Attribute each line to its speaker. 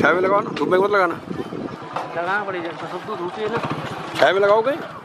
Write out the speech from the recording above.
Speaker 1: छाया में लगाओ ना धूप में मत लगाना।
Speaker 2: लगाना पड़ेगा तो सब तो धूप है ना।
Speaker 1: छाया में लगाओ कहीं।